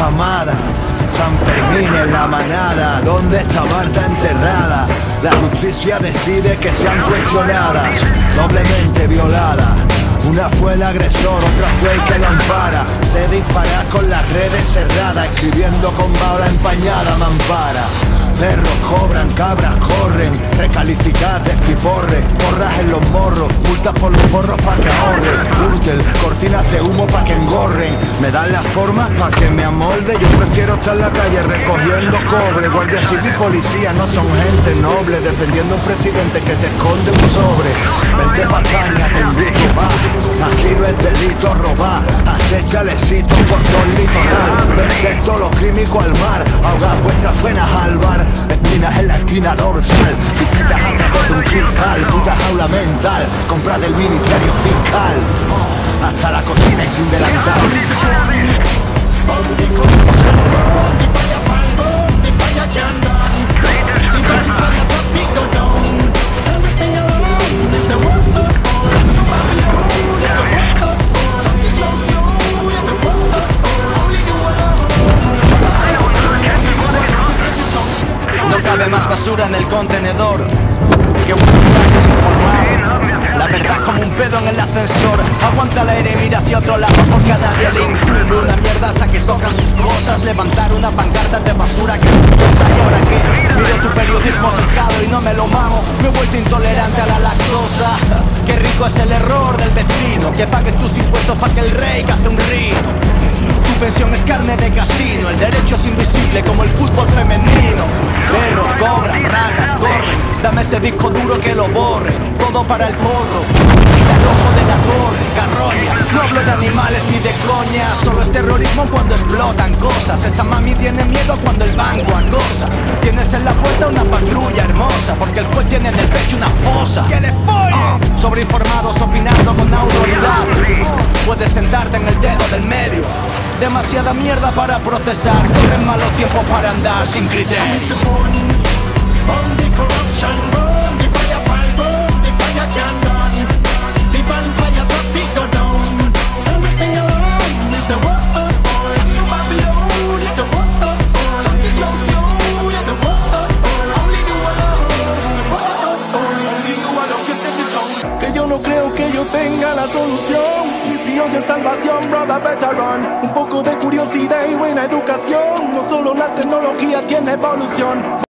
amada. San Fermín en la manada, ¿dónde está Marta enterrada? La justicia decide que sean cuestionadas, doblemente violadas. Una fue el agresor, otra fue el que la ampara. Se dispara con las redes cerradas, escribiendo con bala empañada mampara. Perros cobran, cabras corren, recalificar, despiporre, porras en los morros, multas por los porros pa' que ahorren, dan las formas pa' que me amolde, yo prefiero estar en la calle recogiendo cobre, guardia civil y policía no son gente noble, defendiendo un presidente que te esconde un sobre, vente pa' caña, te invito, va, aquí no es delito robar, acéchale por todo el litoral, vertesto los químicos al mar, ahogar vuestras penas al bar, espinas en la esquina dorsal, visitas a través de un cristal, puta jaula mental, compra del ministerio fiscal, cabe más basura en el contenedor que. La verdad como un pedo en el ascensor. Aguanta la enemida hacia otro lado por cada incumbe una mierda hasta que tocan sus cosas. Levantar una pancarta de basura que pasa y ahora que Miro tu periodismo sesgado y no me lo mamo Me he vuelto intolerante a la lactosa. Qué rico es el error del vecino Que pagues tus impuestos para que el rey hace un río. Tu pensión es carne de casino El derecho es invisible como el fútbol femenino cobran, ratas corren. Dame ese disco duro que lo borre. Todo para el forro. Mira el ojo de la torre, carroña. No hablo de animales ni de coña. Solo es terrorismo cuando explotan cosas. Esa mami tiene miedo cuando el banco acosa. Tienes en la puerta una patrulla hermosa Porque el juez tiene en el pecho una fosa. ¡Que le uh, Sobreinformados opinando con autoridad. Puedes sentarte en el dedo del medio. Demasiada mierda para procesar. Corren malos tiempos para andar sin criterio Que yo no creo que yo tenga la solución. Misión de salvación, brother, better run. Un poco de curiosidad y buena educación. No solo la tecnología tiene evolución